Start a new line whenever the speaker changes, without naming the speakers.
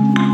Bye.